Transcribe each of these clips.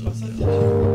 Dios.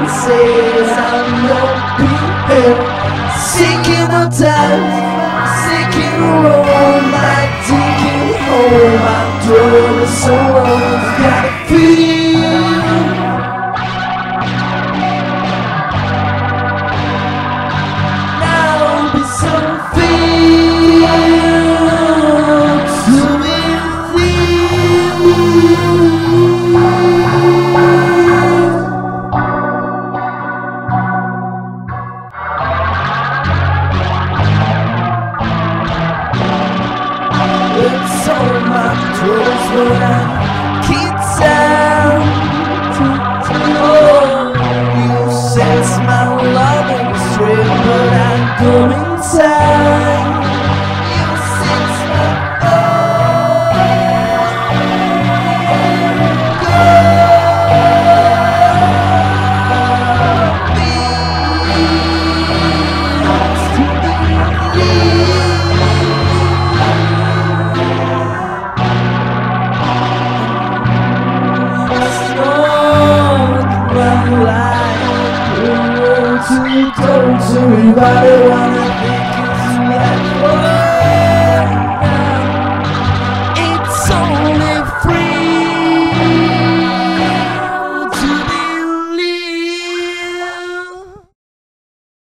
and says I'm not here Seeking a time, seeking a roam Like digging home, my door. Is so old Got a feeling